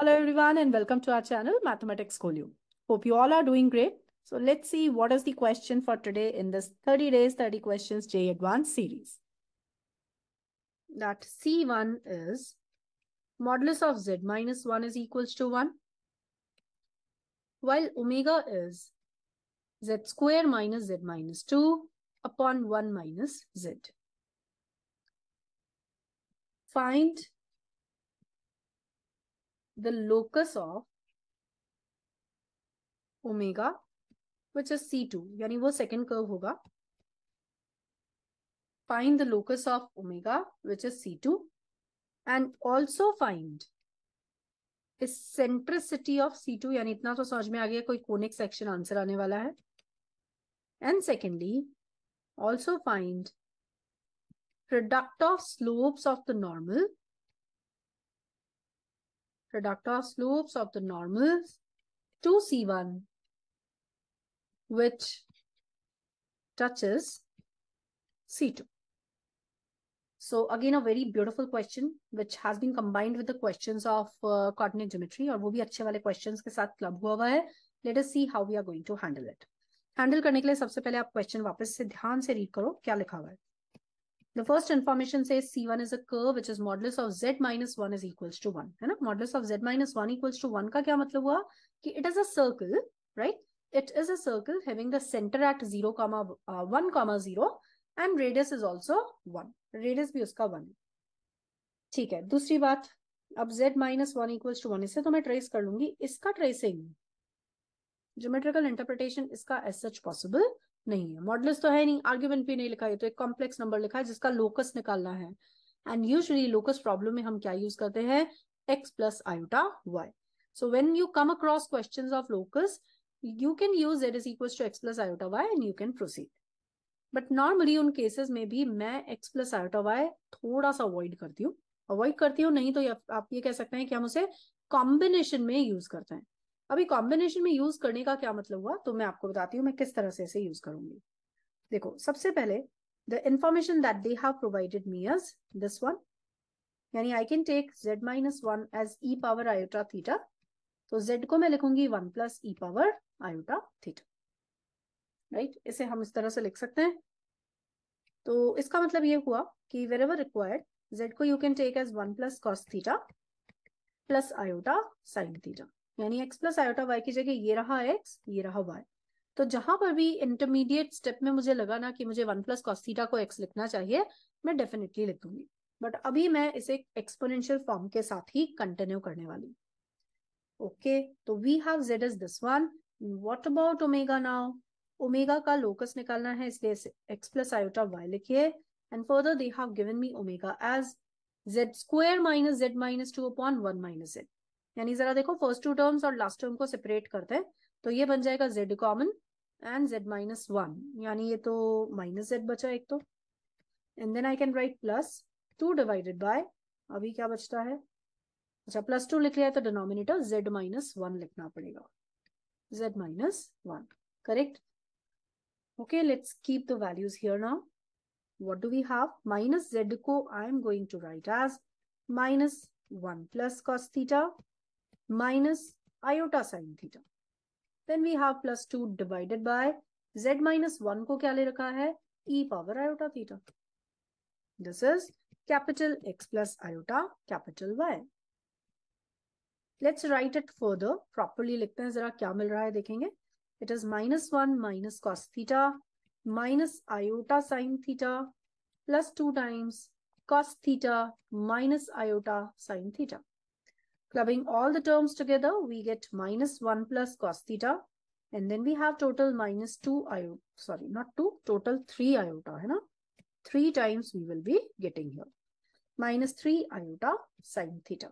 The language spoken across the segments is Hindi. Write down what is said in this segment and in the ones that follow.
Hello everyone and welcome to our channel Mathematics Golu. Hope you all are doing great. So let's see what is the question for today in this 30 days 30 questions J Advanced series. That C1 is modulus of Z minus 1 is equals to 1 while omega is Z square minus Z minus 2 upon 1 minus Z. Find the locus of omega which is C2 यानी वो second curve होगा find the locus of omega which is C2 and also find eccentricity of C2 यानी इतना तो समझ में आ गया कोई कोनिक सेक्शन आंसर आने वाला है and secondly also find product of slopes of the normal product of slopes of the normals to C1 which touches C2. So again, a very beautiful question which has been combined with the questions of uh, coordinate geometry और वो भी अच्छे वाले questions के साथ club हुआ हुआ है. Let us see how we are going to handle it. Handle करने के लिए सबसे पहले आप question वापस से ध्यान से read करो क्या लिखा हुआ है. The first information says C1 is a curve which is modulus of Z minus 1 is equals to 1. है ना? Modulus of Z minus 1 equals to 1 का क्या मतलब हुआ कि it is a circle, right? It is a circle having the center at 0, comma, uh, 1, comma 0 and radius is also 1. Radius भी उसका 1 ठीक है दूसरी बात अब z minus 1 equals to 1 इसे तो मैं ट्रेस कर लूँगी इसका ट्रेसिंग ज्योमेट्रिकल इंटरप्रिटेशन इसका एज सच पॉसिबल नहीं है। मॉडल्स तो है नहीं आर्ग्यूमेंट भी नहीं लिखा है तो एक कॉम्प्लेक्स नंबर लिखा है जिसका लोकस निकालना है। एंड यूजली लोकस प्रॉब्लम में हम क्या यूज़ करते हैं? X plus iota y so when you come across question of locus you can use z is equal to x plus iota y and you can proceed but normally उन केसेस में भी मैं एक्स प्लस आयोटा वाई थोड़ा सा अवॉइड करती हूँ। अवॉइड करती हूँ, नहीं तो आप ये कह सकते हैं कि हम उसे कॉम्बिनेशन में यूज़ करते हैं। अभी कॉम्बिनेशन में यूज़ करने का क्या मतलब हुआ? तो मैं आपको बताती हूँ, मैं किस तरह से इसे यूज़ करूँगी। देखो, सबसे पहले the information that they have provided me as this one यानी I can take z minus one as e power iota theta तो z को मैं लिखूँगी one plus e power iota theta right इसे हम इस तरह से लिख सकते हैं। तो इसका मतलब ये हुआ कि वेर एवर रिक्वायर्ड z को you can take as one plus cos theta plus iota sine theta यानी x प्लस आयोटा वाई की जगह ये रहा x, ये रहा y तो जहाँ पर भी इंटरमीडिएट स्टेप में मुझे लगा ना कि मुझे वन प्लस कॉस्थीटा को x लिखना चाहिए, मैं डेफिनेटली लिख दूँगी बट अभी मैं इसे एक्सपोनेंशियल फॉर्म के साथ ही कंटिन्यू करने वाली ओके तो we have z is this one what about omega now omega का लोकस निकालना है, इसलिए एक्स प्लस आयोटा वाई लिखिए। And further they have given me omega as z square minus z minus two upon one minus z यानी जरा देखो फ़र्स्ट टू टर्म्स और लास्ट टर्म को सेपरेट करते हैं तो ये बन जाएगा z common and z minus one यानी ये तो माइनस जेड बचा एक तो। And then I can write plus two divided by अभी क्या बचता है? अच्छा प्लस टू लिख लिया है तो डिनोमिनेटर जेड माइनस वन लिखना पड़ेगा। Z minus one correct okay, let's keep the values here now. What do we have? Minus z ko i am going to write as minus 1 plus cos theta. Minus iota sine theta. Then we have plus 2 divided by z minus 1 को क्या ले रखा है e power iota theta. This is capital X plus iota capital Y. Let's write it further. Properly लिखते हैं जरा क्या मिल रहा है देखेंगे. It is minus 1 minus cos theta minus iota sine theta plus 2 times cos theta minus iota sine theta. Clubbing all the terms together, we get minus 1 plus cos theta. And then we have total minus 2 iota. Sorry, not 2, total 3 iota. Hai na? 3 times we will be getting here. Minus 3 iota sine theta.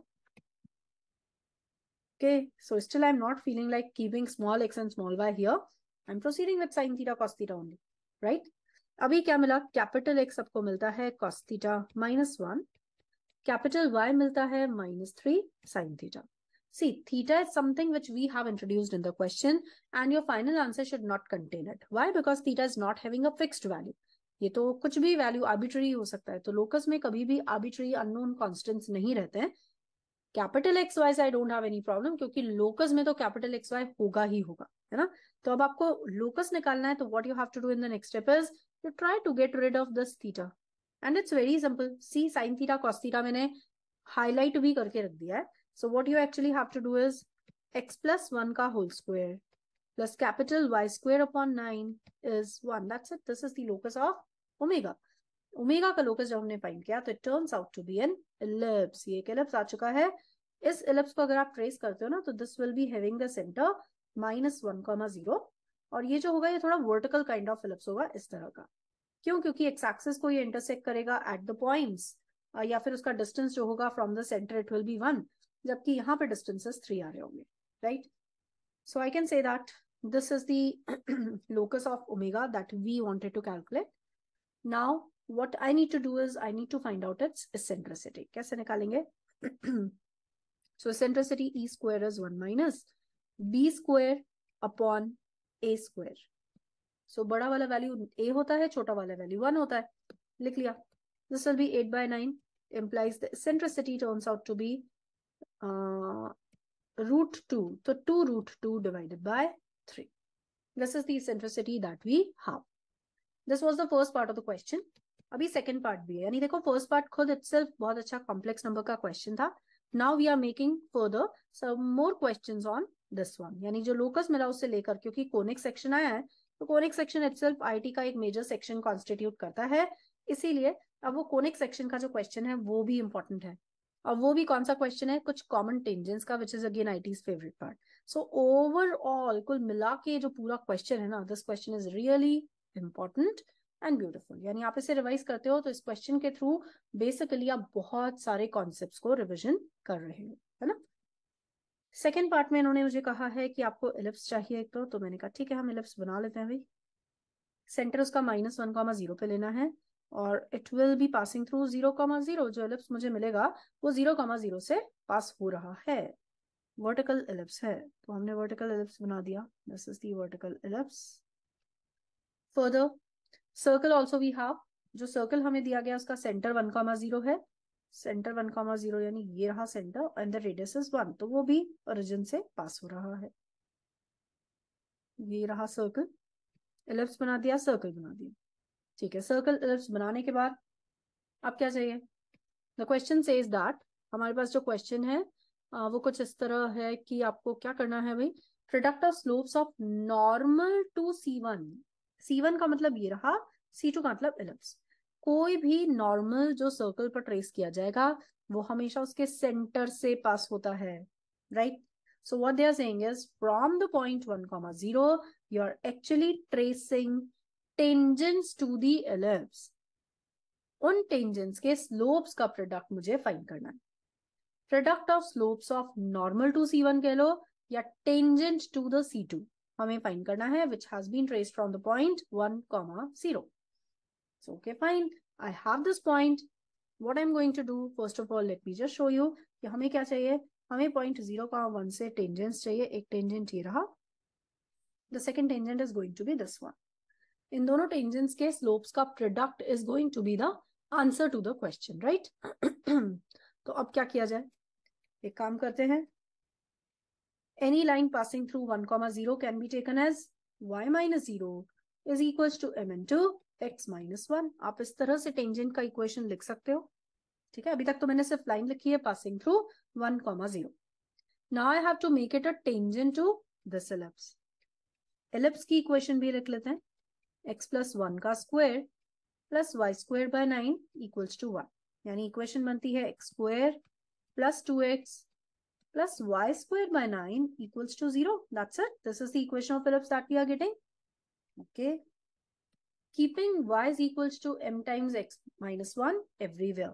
Okay, so still I'm not feeling like keeping small x and small y here. I'm proceeding with sine theta cos theta only. Right? अभी क्या मिला कैपिटल एक्स आपको मिलता है cos theta minus 1 Capital y मिलता है minus three sine theta See, theta is something which we have introduced in the question and your final answer should not contain it. Why? Because theta is not having a fixed value. ये तो कुछ भी वैल्यू आर्बिट्री हो सकता है तो लोकस में कभी भी आर्बिट्री अननोन कॉन्स्टेंट्स नहीं रहते हैं कैपिटल एक्स वाई से I don't have any problem क्योंकि लोकस में तो कैपिटल एक्स वाई होगा ही होगा है ना तो अब आपको लोकस निकालना है तो what you have to do in the next step is to try to get rid of this theta and it's very simple see sine theta cos theta मैंने हाईलाइट भी करके रख दिया है। So what you actually have to do is x plus one का whole square plus capital y square upon nine is one that's it this is the locus of omega omega का लोकस जब हमने फाइंड किया तो it turns out to be an ellipse ये एक इलिप्स आ चुका है। इस इलिप्स को अगर आप ट्रेस करते हो ना तो this will be having the centre minus one comma zero और ये जो होगा, ये थोड़ा वर्टिकल काइंड ऑफ़ इलिप्स होगा इस तरह का। क्यों? क्योंकि एक्स एक्सिस को ये इंटरसेक्ट करेगा एट द पॉइंट्स या फिर उसका डिस्टेंस जो होगा from the centre it will be one जबकि यहाँ पर डिस्टेंसेस थ्री आ रहे होंगे right so I can say that this is the locus of omega that we wanted to calculate now what I need to do is I need to find out its eccentricity कैसे निकालेंगे? So eccentricity e square is one minus b square upon a square so बड़ा वाला वैल्यू ए होता है, छोटा वाला वैल्यू वन होता है। लिख लिया। This will be eight by nine implies eccentricity turns out to be root two तो two root two divided by three this is eccentricity that we have this was the first part of the question अभी सेकेंड पार्ट भी है। यानी देखो फ़र्स्ट पार्ट खुद इट बहुत अच्छा कॉम्प्लेक्स नंबर का क्वेश्चन था। Now we are making further some more question on this one यानी जो लोकस मिला उससे लेकर, क्योंकि कोनिक सेक्शन आया है तो कोनिक सेक्शन इटसेल्फ आईटी का एक मेजर सेक्शन कॉन्स्टिट्यूट करता है। इसीलिए अब वो कोनिक सेक्शन का जो क्वेश्चन है, वो भी इंपॉर्टेंट है। और वो भी कौन सा क्वेश्चन है? कुछ कॉमन टेंजेंस का which is again I favourite part so overall कुल मिला के जो पूरा क्वेश्चन है ना this question is really important and beautiful यानी आप इसे रिवाइज करते हो तो इस क्वेश्चन के थ्रू बेसिकली आप बहुत सारे कॉन्सेप्ट को रिविजन कर रहे हो, है ना? सेकेंड पार्ट में इन्होंने मुझे कहा है कि आपको इलिप्स चाहिए एक तो, तो मैंने कहा ठीक है हम इलिप्स बना लेते हैं भाई। सेंटर उसका माइनस वन कॉमा ज़ीरो पे लेना है और it will be passing through zero comma zero जो एलिप्स मुझे मिलेगा वो ज़ीरो कॉमा ज़ीरो से पास हो रहा है। वर्टिकल एलिप्स है तो हमने वर्टिकल एलिप्स बना दिया। This is the vertical ellipse further circle also we have जो सर्कल हमें दिया गया उसका सेंटर वन कॉमा ज़ीरो है। सेंटर वन कॉमा ज़ीरो यानी ये रहा centre and the radius is one तो वो भी ओरिजिन से पास हो रहा है। ये रहा सर्कल एलिप्स बना दिया सर्कल बना दिया। ठीक है सर्कल एलिप्स बनाने के बाद अब क्या चाहिए? द क्वेश्चन सेज दैट हमारे पास जो क्वेश्चन है वो कुछ इस तरह है कि आपको क्या करना है भाई? Product of slopes of normal to C one C one का मतलब ये रहा सी टू का मतलब एलिप्स कोई भी नॉर्मल जो सर्कल पर ट्रेस किया जाएगा, वो हमेशा उसके सेंटर से पास होता है, right? So, what they are saying is, from the point 1 comma 0 you are actually tracing tangents to the ellipse उन टेंजेंट्स के स्लोप्स का प्रोडक्ट मुझे फाइंड करना है। Product of slopes of normal to C one कह लो, या tangent to the C two हमें फाइंड करना है which has been traced from the point one comma zero so, okay, fine. I have this point. What i'm going to do, first of all, let me just show you कि हमें क्या चाहिए? हमें पॉइंट ज़ीरो का वन से टेंजेंट्स चाहिए। एक टेंजेंट ये रहा। The second tangent is going to be this one इन दोनों टेंजेंट्स के स्लोप्स का product is going to be the answer to the question right तो अब क्या किया जाए? एक काम करते हैं। Any line passing through one comma zero can be taken as y minus zero is equal to m into x minus one आप इस तरह से टेंजेंट का इक्वेशन लिख सकते हो ठीक है अभी तक तो मैंने सिर्फ़ लाइन लिखी है passing through one comma zero now I have to make it a tangent to this ellipse ellipse की इक्वेशन भी लिख लेते हैं एक्स प्लस वन का square plus y square by nine equals to one यानी इक्वेशन बनती है x square plus two x plus y squared by 9 equals to 0. That's it. This is the equation of Phillips that we are getting. Okay. Keeping y is equals to m times x minus 1 everywhere.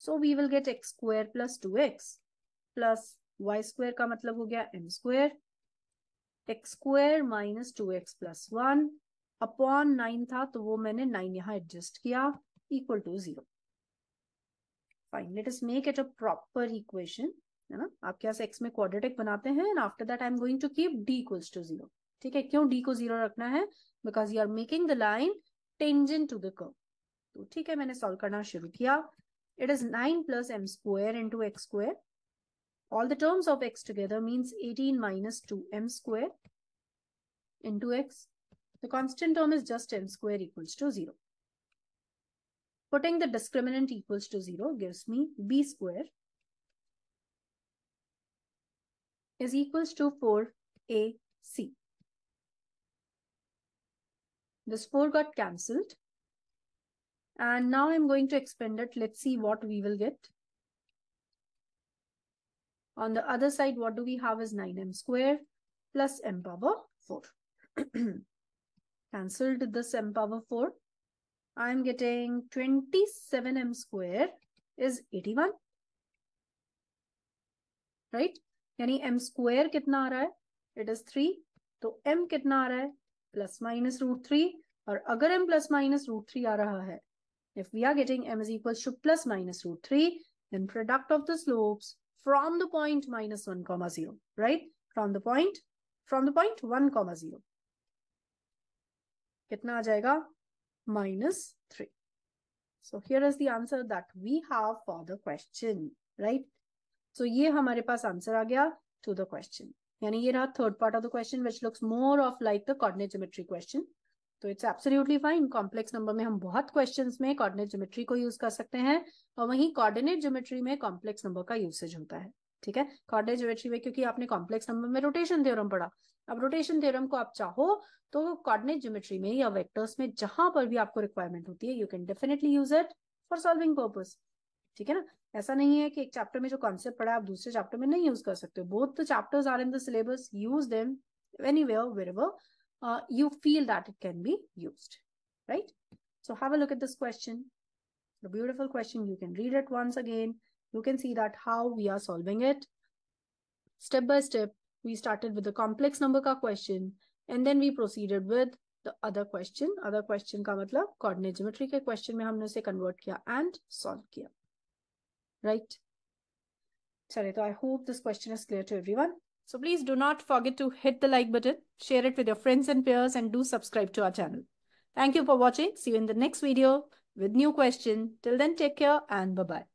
So, we will get x square plus 2x plus y square का मतलब हो गया m square. x square minus 2x plus 1 upon 9 था तो वो मैंने 9 यहाँ एडजस्ट किया equal to zero fine let us make it a proper equation है ना आपके यहाँ एक्स में क्वाड्रेटिक बनाते हैं and after that I am going to keep D equals to zero ठीक है, क्यों डी को ज़ीरो रखना है Because you are making the line tangent to the curve तो ठीक है मैंने सॉल्व करना शुरू किया It is 9 plus m square into x square. All the terms of x together means 18 minus 2m square into x. The constant term is just m square equals to 0. Putting the discriminant equals to 0 gives me b square is equals to 4ac. This 4 got cancelled. And now I'm going to expand it. Let's see what we will get. On the other side, what do we have is 9m square plus m power 4. Cancelled this m power 4. I'm getting 27m square is 81. Right? यानी m square कितना आ रहा है? It is 3. तो m कितना आ रहा है? प्लस माइनस रूट थ्री और अगर M plus minus root three आ रहा है if we are getting M is equal to plus minus root three then product of the slopes from the point minus one comma zero right from the point from the point one comma zero कितना आ जाएगा? Minus three so here is the answer that we have for the question right so ये हमारे पास आंसर आ गया टू द क्वेश्चन यानी ये रहा third part of the question, which looks more of like the coordinate geometry question. तो it's absolutely fine complex number में हम बहुत क्वेश्चंस में कॉर्डिनेट ज्योमेट्री को यूज़ कर सकते हैं और वहीं कॉर्डिनेट ज्योमेट्री में कॉम्प्लेक्स नंबर का यूसेज होता है। ठीक है? कोऑर्डिनेट ज्योमेट्री में क्योंकि आपने कॉम्प्लेक्स नंबर में रोटेशन थ्योरम पढ़ा। अब रोटेशन थ्योरम को आप चाहो तो कॉर्डिनेट ज्योमेट्री में या वेक्टर्स में जहाँ पर भी आपको रिक्वायरमेंट होती है you can definitely use it for solving purpose ठीक है ना? ऐसा नहीं है कि एक चैप्टर में जो कॉन्सेप्ट पढ़ा आप दूसरे चैप्टर में नहीं यूज कर सकते both the chapters are in the syllabus use them anywhere wherever uh, you feel that it can be used right? So have a look at this question. A beautiful question. You can read it once again. You can see that how we are solving it. Step by step, we started with the complex number ka question and then we proceeded with the other question. Other question ka matlab coordinate geometry ke question mein humne se convert kiya and solve kiya. Right? Sorry, so I hope this question is clear to everyone. So please do not forget to hit the like button, share it with your friends and peers and do subscribe to our channel. Thank you for watching. See you in the next video with new question. Till then, take care and bye-bye.